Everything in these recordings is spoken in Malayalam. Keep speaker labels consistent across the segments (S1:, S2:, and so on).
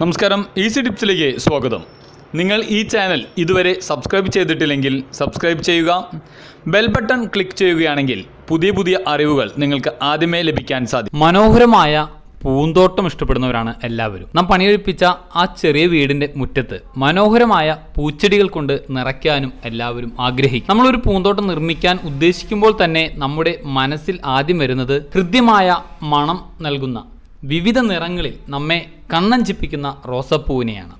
S1: നമസ്കാരം ഈസി ടിപ്സിലേക്ക് സ്വാഗതം. നിങ്ങൾ ഈ ചാനൽ ഇതുവരെ സബ്സ്ക്രൈബ് ചെയ്തിട്ടില്ലെങ്കിൽ സബ്സ്ക്രൈബ് ചെയ്യുക ബെൽ ബട്ടൺ ക്ലിക്ക് ചെയ്യുകയാണെങ്കിൽ പുതിയ പുതിയ അറിവുകൾ നിങ്ങൾക്ക് ആദ്യമേ ലഭിക്കാൻ സാധിക്കും.
S2: മനോഹരമായ പൂന്തോട്ടം ഇഷ്ടപ്പെടുന്നവരാണ് എല്ലാവരും. നാം പണിയെടുപ്പിച്ച ആ ചെറിയ വീടിന്റെ മുറ്റത്ത് മനോഹരമായ പൂച്ചെടികൾ കൊണ്ട് നിറയ്ക്കാനും എല്ലാവരും ആഗ്രഹിക്കും. നമ്മളൊരു പൂന്തോട്ടം നിർമ്മിക്കാൻ ഉദ്ദേശിക്കുമ്പോൾ തന്നെ നമ്മുടെ മനസ്സിൽ ആദ്യം വരുന്നത് ഹൃദ്യമായ മണം നൽകുന്ന വിവിധ നിറങ്ങളിൽ നമ്മെ കണ്ണഞ്ചിപ്പിക്കുന്ന റോസപ്പൂവിനെയാണ്.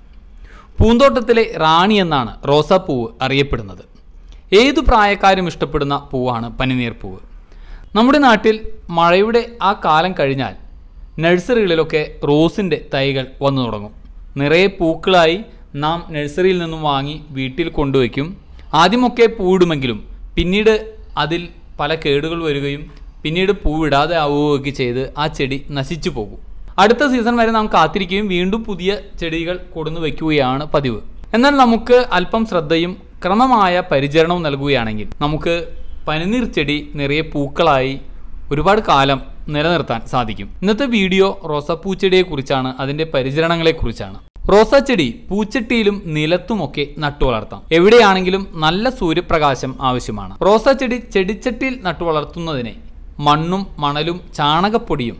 S2: പൂന്തോട്ടത്തിലെ റാണി എന്നാണ് റോസാപ്പൂവ് അറിയപ്പെടുന്നത്. ഏതു പ്രായക്കാരും ഇഷ്ടപ്പെടുന്ന പൂവാണ് പനിനീർ പൂവ്. നമ്മുടെ നാട്ടിൽ മഴയുടെ ആ കാലം കഴിഞ്ഞാൽ നഴ്സറികളിലൊക്കെ റോസിന്റെ തൈകൾ വന്നു തുടങ്ങും. നിറയെ പൂക്കളായി നാം നഴ്സറിയിൽ നിന്നും വാങ്ങി വീട്ടിൽ കൊണ്ടുവയ്ക്കും. ആദ്യമൊക്കെ പൂവിടുമെങ്കിലും പിന്നീട് അതിൽ പല കേടുകൾ വരികയും പിന്നീട് പൂവിടാതെ ആവുകയൊക്കെ ചെയ്ത് ആ ചെടി നശിച്ചു പോകും. അടുത്ത സീസൺ വരെ നാം കാത്തിരിക്കുകയും വീണ്ടും പുതിയ ചെടികൾ കൊടുന്നു വയ്ക്കുകയാണ് പതിവ്. എന്നാൽ നമുക്ക് അല്പം ശ്രദ്ധയും ക്രമമായ പരിചരണവും നൽകുകയാണെങ്കിൽ നമുക്ക് പനിനീർ ചെടി നിറയെ പൂക്കളായി ഒരുപാട് കാലം നിലനിർത്താൻ സാധിക്കും. ഇന്നത്തെ വീഡിയോ റോസാപ്പൂ കുറിച്ചാണ് അതിന്റെ പരിചരണങ്ങളെക്കുറിച്ചാണ്. റോസാ ചെടി പൂച്ചട്ടിയിലും നിലത്തുമൊക്കെ നട്ടു വളർത്താം എവിടെയാണെങ്കിലും നല്ല സൂര്യപ്രകാശം ആവശ്യമാണ്. റോസാ ചെടി ചെടിച്ചട്ടിയിൽ നട്ടു വളർത്തുന്നതിനെ മണ്ണും മണലും ചാണകപ്പൊടിയും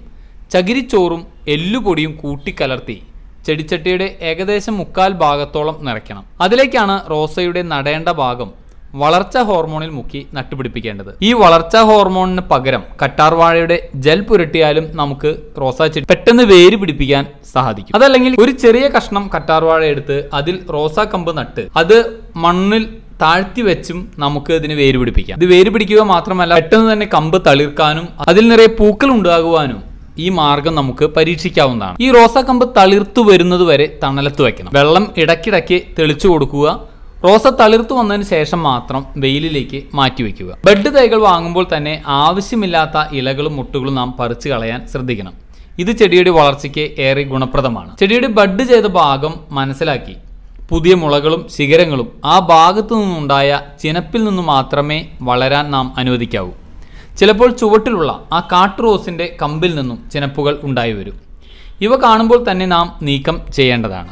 S2: ചകിരിച്ചോറും എല്ലുപൊടിയും കൂട്ടിക്കലർത്തി ചെടിച്ചട്ടിയുടെ ഏകദേശം മുക്കാൽ ഭാഗത്തോളം നിറയ്ക്കണം. അതിലേക്കാണ് റോസയുടെ നടേണ്ട ഭാഗം വളർച്ചാ ഹോർമോണിൽ മുക്കി നട്ടുപിടിപ്പിക്കേണ്ടത്. ഈ വളർച്ചാ ഹോർമോണിന് പകരം കട്ടാർവാഴയുടെ ജെൽ പുരട്ടിയാലും നമുക്ക് റോസാ ചെടി പെട്ടെന്ന് വേര് പിടിപ്പിക്കാൻ സാധിക്കും. അതല്ലെങ്കിൽ ഒരു ചെറിയ കഷ്ണം കട്ടാർവാഴ എടുത്ത് അതിൽ റോസാ കമ്പ് നട്ട് അത് മണ്ണിൽ താഴ്ത്തി വെച്ചും നമുക്ക് ഇതിന് വേര് പിടിപ്പിക്കാം. ഇത് വേര് പിടിക്കുക മാത്രമല്ല പെട്ടെന്ന് തന്നെ കമ്പ് തളിർക്കാനും അതിൽ നിറയെ പൂക്കൾ ഉണ്ടാകുവാനും ഈ മാർഗം നമുക്ക് പരീക്ഷിക്കാവുന്നതാണ്. ഈ റോസാ കമ്പ് തളിർത്തു വരുന്നത് വരെ തണലത്ത് വെക്കണം. വെള്ളം ഇടയ്ക്കിടയ്ക്ക് തെളിച്ചു കൊടുക്കുക. റോസ തളിർത്തു വന്നതിന് ശേഷം മാത്രം വെയിലിലേക്ക് മാറ്റി വെക്കുക. ബെഡ് തൈകൾ വാങ്ങുമ്പോൾ തന്നെ ആവശ്യമില്ലാത്ത ഇലകളും മുട്ടുകളും നാം പറിച്ചു കളയാൻ ശ്രദ്ധിക്കണം. ഇത് ചെടിയുടെ വളർച്ചയ്ക്ക് ഏറെ ഗുണപ്രദമാണ്. ചെടിയുടെ ബഡ് ചെയ്ത ഭാഗം മനസ്സിലാക്കി. പുതിയ മുളകളും ശിഖരങ്ങളും ആ ഭാഗത്തു നിന്നുണ്ടായ ചിനപ്പിൽ നിന്ന് മാത്രമേ വളരാൻ നാം അനുവദിക്കാവൂ. ചിലപ്പോൾ ചുവട്ടിലുള്ള ആ കാട്ടുറോസിന്റെ കമ്പിൽ നിന്നും ചിനപ്പുകൾ ഉണ്ടായി വരും. ഇവ കാണുമ്പോൾ തന്നെ നാം നീക്കം ചെയ്യേണ്ടതാണ്.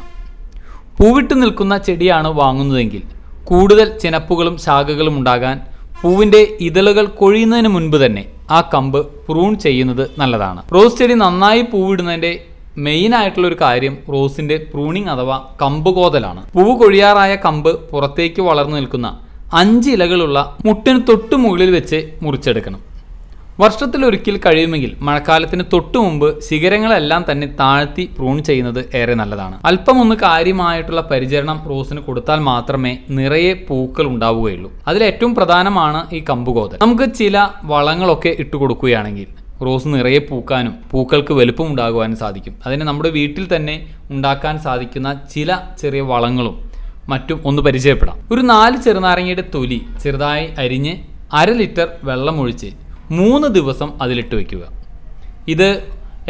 S2: പൂവിട്ട് നിൽക്കുന്ന ചെടിയാണ് വാങ്ങുന്നതെങ്കിൽ കൂടുതൽ ചിനപ്പുകളും ശാഖകളും ഉണ്ടാകാൻ പൂവിന്റെ ഇതളുകൾ കൊഴിയുന്നതിന് മുൻപ് തന്നെ ആ കമ്പ് പ്രൂൺ ചെയ്യുന്നത് നല്ലതാണ്. റോസ് ചെടി നന്നായി പൂവിടുന്നതിന്റെ മെയിൻ ആയിട്ടുള്ള ഒരു കാര്യം റോസിന്റെ പ്രൂണിങ് അഥവാ കമ്പ് കോതലാണ്. പൂവ് കൊഴിയാറായ കമ്പ് പുറത്തേക്ക് വളർന്നു നിൽക്കുന്ന അഞ്ച് ഇലകളുള്ള മുട്ടിന് തൊട്ട് മുകളിൽ വെച്ച് മുറിച്ചെടുക്കണം. വർഷത്തിൽ ഒരിക്കൽ കഴിയുമെങ്കിൽ മഴക്കാലത്തിന് തൊട്ടു മുമ്പ് ശിഖരങ്ങളെല്ലാം തന്നെ താഴ്ത്തി പ്രൂൺ ചെയ്യുന്നത് ഏറെ നല്ലതാണ്. അല്പം ഒന്ന് കാര്യമായിട്ടുള്ള പരിചരണം റോസിന് കൊടുത്താൽ മാത്രമേ നിറയെ പൂക്കൾ ഉണ്ടാവുകയുള്ളൂ. അതിൽ ഏറ്റവും പ്രധാനമാണ് ഈ കമ്പുകോതൽ നമുക്ക് ചില വളങ്ങളൊക്കെ ഇട്ട് കൊടുക്കുകയാണെങ്കിൽ റോസ് നിറയെ പൂക്കാനും പൂക്കൾക്ക് വലുപ്പം ഉണ്ടാകുവാനും സാധിക്കും. അതിന് നമ്മുടെ വീട്ടിൽ തന്നെ ഉണ്ടാക്കാൻ സാധിക്കുന്ന ചില ചെറിയ വളങ്ങളും മറ്റും ഒന്ന് പരിചയപ്പെടാം. ഒരു നാല് ചെറുനാരങ്ങയുടെ തൊലി ചെറുതായി അരിഞ്ഞ് അര ലിറ്റർ വെള്ളമൊഴിച്ച് മൂന്ന് ദിവസം അതിലിട്ട് വയ്ക്കുക ഇത്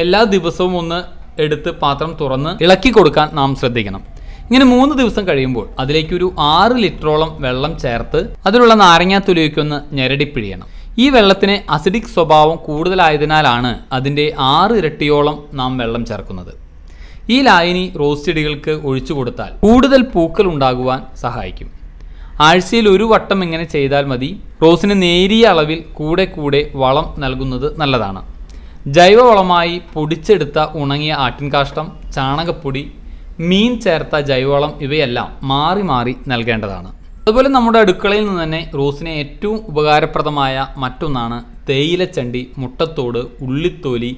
S2: എല്ലാ ദിവസവും ഒന്ന് എടുത്ത് പാത്രം തുറന്ന് ഇളക്കി കൊടുക്കാൻ നാം ശ്രദ്ധിക്കണം. ഇങ്ങനെ മൂന്ന് ദിവസം കഴിയുമ്പോൾ അതിലേക്ക് ഒരു ആറ് ലിറ്ററോളം വെള്ളം ചേർത്ത് അതിലുള്ള നാരങ്ങാ തൊലിയൊക്കെ ഒന്ന് ഞെരടിപ്പിഴിയണം. ഈ വെള്ളത്തിന് അസിഡിക് സ്വഭാവം കൂടുതലായതിനാലാണ് അതിന്റെ ആറ് ഇരട്ടിയോളം നാം വെള്ളം ചേർക്കുന്നത്. ഈ ലായനി റോസ് ചെടികൾക്ക് ഒഴിച്ചു കൊടുത്താൽ കൂടുതൽ പൂക്കൾ ഉണ്ടാകുവാൻ സഹായിക്കും. ആഴ്ചയിൽ ഒരു വട്ടം ഇങ്ങനെ ചെയ്താൽ മതി. റോസിന് നേരിയ അളവിൽ കൂടെ കൂടെ വളം നൽകുന്നത് നല്ലതാണ്. ജൈവവളമായി പൊടിച്ചെടുത്ത ഉണങ്ങിയ ആട്ടിൻകാഷ്ടം ചാണകപ്പൊടി മീൻ ചേർത്ത ജൈവവളം ഇവയെല്ലാം മാറി മാറി നൽകേണ്ടതാണ്. അതുപോലെ നമ്മുടെ അടുക്കളയിൽ നിന്ന് തന്നെ റോസിന് ഏറ്റവും ഉപകാരപ്രദമായ മറ്റൊന്നാണ് തേയിലച്ചണ്ടി മുട്ടത്തോട് ഉള്ളിത്തോലി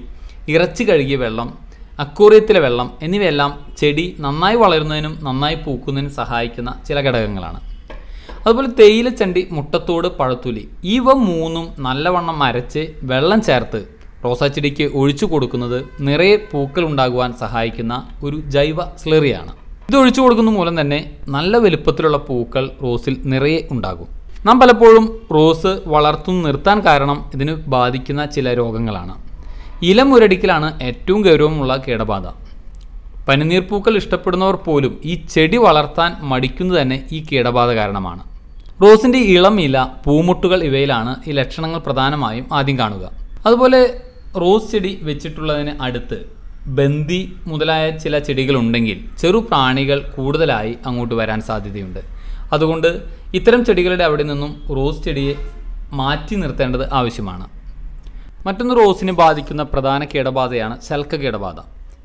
S2: ഇറച്ചി കഴുകിയ വെള്ളം അക്കൂറിയത്തിലെ വെള്ളം എന്നിവയെല്ലാം ചെടി നന്നായി വളരുന്നതിനും നന്നായി പൂക്കുന്നതിനും സഹായിക്കുന്ന ചില ഘടകങ്ങളാണ്. അതുപോലെ തേയിലച്ചണ്ടി മുട്ടത്തോട് പഴത്തുലി ഇവ മൂന്നും നല്ലവണ്ണം അരച്ച് വെള്ളം ചേർത്ത് റോസാ ചെടിക്ക് ഒഴിച്ചു കൊടുക്കുന്നത് നിറയെ പൂക്കൾ ഉണ്ടാകുവാൻ സഹായിക്കുന്ന ഒരു ജൈവ സ്ലറിയാണ്. ഇത് ഒഴിച്ചു കൊടുക്കുന്ന മൂലം തന്നെ നല്ല വലുപ്പത്തിലുള്ള പൂക്കൾ റോസിൽ നിറയെ ഉണ്ടാകും. നാം പലപ്പോഴും റോസ് വളർത്തുന്നു നിർത്താൻ കാരണം ഇതിന് ബാധിക്കുന്ന ചില രോഗങ്ങളാണ്. ഇലമുരടിക്കലാണ് ഏറ്റവും ഗൗരവമുള്ള കേടബാധ. പനിനീർ പൂക്കൾ ഇഷ്ടപ്പെടുന്നവർ പോലും ഈ ചെടി വളർത്താൻ മടിക്കുന്നത് തന്നെ ഈ കീടബാധ കാരണമാണ്. റോസിന്റെ ഇളം ഇല പൂമുട്ടുകൾ ഇവയിലാണ് ഈ ലക്ഷണങ്ങൾ പ്രധാനമായും ആദ്യം കാണുക. അതുപോലെ റോസ് ചെടി വെച്ചിട്ടുള്ളതിന് അടുത്ത് ബന്ദി മുതലായ ചില ചെടികളുണ്ടെങ്കിൽ ചെറു പ്രാണികൾ കൂടുതലായി അങ്ങോട്ട് വരാൻ സാധ്യതയുണ്ട്. അതുകൊണ്ട് ഇത്തരം ചെടികളുടെ അവിടെ നിന്നും റോസ് ചെടിയെ മാറ്റി നിർത്തേണ്ടത് ആവശ്യമാണ്. മറ്റൊന്ന് റോസിനെ ബാധിക്കുന്ന പ്രധാന കീടബാധയാണ് ശൽക്ക കീടബാധ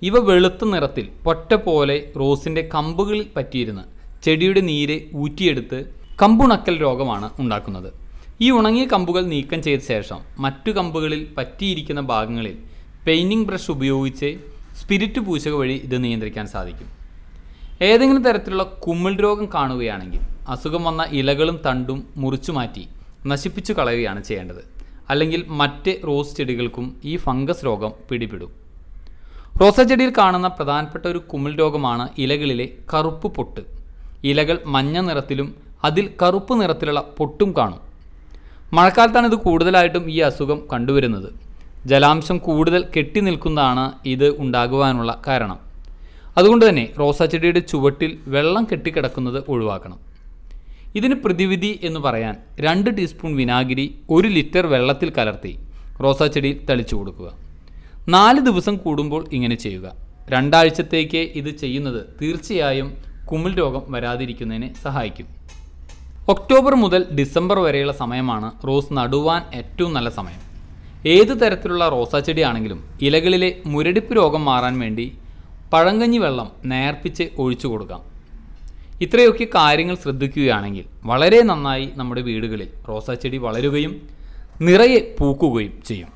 S2: ഇവ വെളുത്ത നിറത്തിൽ പൊറ്റ പോലെ റോസിന്റെ കമ്പുകളിൽ പറ്റിയിരുന്ന് ചെടിയുടെ നീര് ഊറ്റിയെടുത്ത് കമ്പുണക്കൽ രോഗമാണ് ഉണ്ടാക്കുന്നത്. ഈ ഉണങ്ങിയ കമ്പുകൾ നീക്കം ചെയ്ത ശേഷം മറ്റു കമ്പുകളിൽ പറ്റിയിരിക്കുന്ന ഭാഗങ്ങളിൽ പെയിന്റിംഗ് ബ്രഷ് ഉപയോഗിച്ച് സ്പിരിറ്റ് പൂശക വഴി ഇത് നിയന്ത്രിക്കാൻ സാധിക്കും. ഏതെങ്കിലും തരത്തിലുള്ള കുമ്മിൾ രോഗം കാണുകയാണെങ്കിൽ അസുഖം വന്ന ഇലകളും തണ്ടും മുറിച്ചു മാറ്റി നശിപ്പിച്ചു കളയുകയാണ് ചെയ്യേണ്ടത്. അല്ലെങ്കിൽ മറ്റ് റോസ് ചെടികൾക്കും ഈ ഫംഗസ് രോഗം പിടിപെടും. റോസ ചെടിയിൽ കാണുന്ന പ്രധാനപ്പെട്ട ഒരു കുമിൾ രോഗമാണ് ഇലകളിലെ കറുപ്പ് പൊട്ട്. ഇലകൾ മഞ്ഞ നിറത്തിലും അതിൽ കറുപ്പ് നിറത്തിലുള്ള പൊട്ടും കാണും. മഴക്കാലത്താണ് ഇത് കൂടുതലായിട്ടും ഈ അസുഖം കണ്ടുവരുന്നത്. ജലാംശം കൂടുതൽ കെട്ടി നിൽക്കുന്നതാണ് ഇത് ഉണ്ടാകുവാനുള്ള കാരണം. അതുകൊണ്ട് തന്നെ റോസാ ചെടിയുടെ ചുവട്ടിൽ വെള്ളം കെട്ടിക്കിടക്കുന്നത് ഒഴിവാക്കണം. ഇതിന് പ്രതിവിധി എന്ന് പറയാൻ രണ്ട് ടീസ്പൂൺ വിനാഗിരി ഒരു ലിറ്റർ വെള്ളത്തിൽ കലർത്തി റോസാ ചെടിയിൽ തളിച്ചു കൊടുക്കുക. നാല് ദിവസം കൂടുമ്പോൾ ഇങ്ങനെ ചെയ്യുക. രണ്ടാഴ്ചത്തേക്ക് ഇത് ചെയ്യുന്നത് തീർച്ചയായും കുമിൾ രോഗം വരാതിരിക്കുന്നതിന് സഹായിക്കും. ഒക്ടോബർ മുതൽ ഡിസംബർ വരെയുള്ള സമയമാണ് റോസ് നടുവാൻ ഏറ്റവും നല്ല സമയം. ഏത് തരത്തിലുള്ള റോസാ ചെടിയാണെങ്കിലും ഇലകളിലെ മുരടിപ്പ് രോഗം മാറാൻ വേണ്ടി പഴങ്കഞ്ഞി വെള്ളം നേർപ്പിച്ച് ഒഴിച്ചു കൊടുക്കാം. ഇത്രയൊക്കെ കാര്യങ്ങൾ ശ്രദ്ധിക്കുകയാണെങ്കിൽ വളരെ നന്നായി നമ്മുടെ വീടുകളിൽ റോസാ ചെടി വളരുകയും നിറയെ പൂക്കുകയും ചെയ്യും.